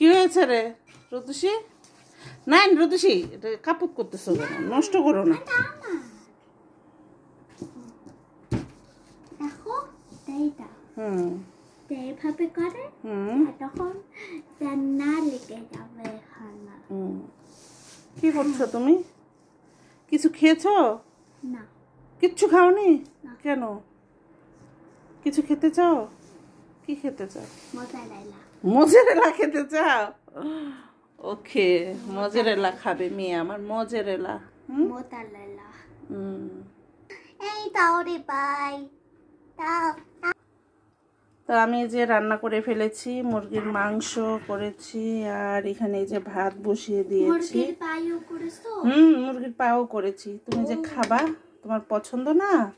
কি হয়েছে রে? রতুষি না রতুষি এটা কাপড় করতেছো কেন নষ্ট করো না। হুম। এইভাবে করে তখন লেগে যাবে হুম। কি করছ তুমি? কিছু খেয়েছো? না। কিচ্ছু খাওনি? না। কেন? কিছু খেতে চাও? কি খেতে চাও? মজা মজেরেলা খেতে চাও? ওকে মজেরেলা খাবে মেয়ে আমার মজেরেলা। হুম? হুম। এই তাও রে বাই তো আমি যে রান্না করে ফেলেছি মুরগির মাংস করেছি আর এখানে এই যে ভাত বসিয়ে দিয়েছি। মুরগির পাইও করেছ? হুম মুরগির পাও করেছি। তুমি যে খাবা তোমার পছন্দ না?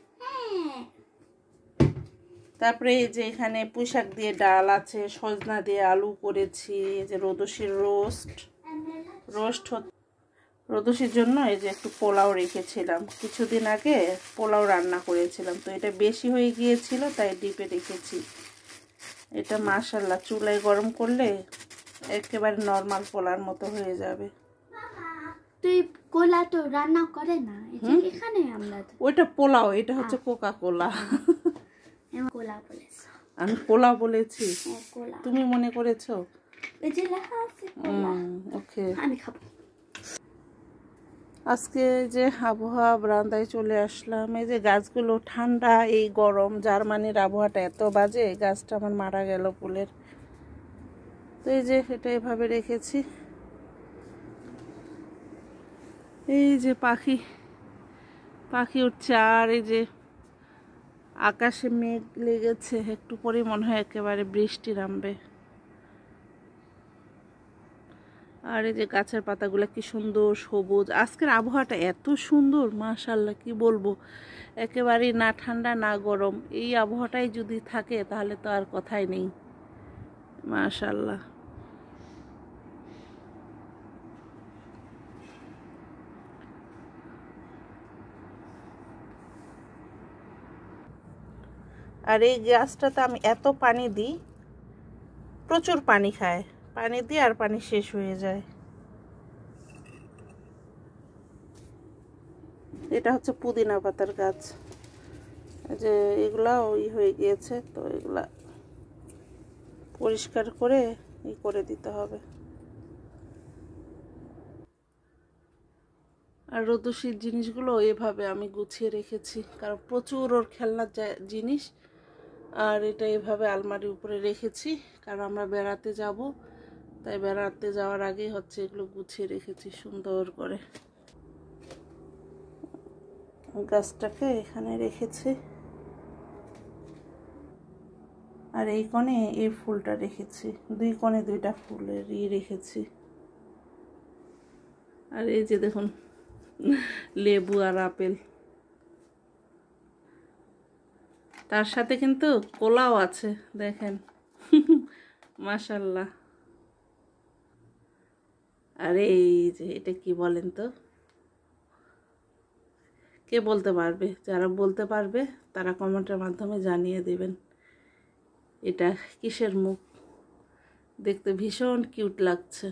তারপরে এই যে এখানে পুঁইশাক দিয়ে ডাল আছে সজনা দিয়ে আলু করেছি এই যে রোদসির রোস্ট। রোস্ট রোদসির জন্য এই যে একটু পোলাও রেখেছিলাম। কিছুদিন আগে পোলাও রান্না করেছিলাম। তো এটা বেশি হয়ে গিয়েছিল তাই ডিপে রেখেছি। এটা মাশাল্লাহ চুলায় গরম করলে একেবারে নর্মাল পোলার মতো হয়ে যাবে। তুই কোলা তো রান্না করে না? এখানে আমরা ওইটা পোলাও এটা হচ্ছে কোকা কোলা আমি কোলা বলেছ? হ্যাঁ তুমি মনে করেছ? ওকে। আমি খাব। আজকে যে আবহাওয়া বারান্দায় চলে আসলাম। এই যে গাছগুলো ঠান্ডা এই গরম জার্মানির আবহাওয়াটা এত বাজে গাছটা আমার মারা গেল ফুলের। তো এই যে এটা এভাবে রেখেছি। এই যে পাখি পাখি উঠছে আর এই যে আকাশে মেঘ লেগেছে, একটু পরে মনে হয় একেবারে বৃষ্টি নামবে। আর এই যে গাছের পাতাগুলো কি সুন্দর সবুজ। আজকের আবহাওয়াটা এত সুন্দর মাশাল্লাহ কি বলব? একেবারেই না ঠান্ডা, না গরম। এই আবহাওয়াটাই যদি থাকে, তাহলে তো আর কথাই নেই। মাশাল্লাহ আর এই গাছটাতে আমি এত পানি দিই, প্রচুর পানি খায়। পানি দিই আর পানি শেষ হয়ে যায়। এটা হচ্ছে পুদিনা পাতার গাছ। যে এগুলা ওই হয়ে গিয়েছে, তো এগুলা পরিষ্কার করে ই করে দিতে হবে। আর রোদসির জিনিসগুলো এভাবে আমি গুছিয়ে রেখেছি, কারণ প্রচুর ওর খেলনার জিনিস আর এটা এভাবে আলমারির উপরে রেখেছি, কারণ আমরা বেড়াতে যাব। তাই বেড়াতে যাওয়ার আগে হচ্ছে এগুলো গুছিয়ে রেখেছি সুন্দর করে। গাছটাকে এখানে রেখেছি। আর এই কোণে এই ফুলটা রেখেছি। দুই কোণে দুইটা ফুলের ই রেখেছি। আর এই যে দেখুন, লেবু আর আপেল। তার সাথে কিন্তু কোলাও আছে, দেখেন। মাশাল্লাহ। আর এই যে, এটা কি বলেন তো? কে বলতে পারবে? যারা বলতে পারবে, তারা কমেন্টের মাধ্যমে জানিয়ে দেবেন। এটা কিসের মুখ? দেখতে ভীষণ কিউট লাগছে।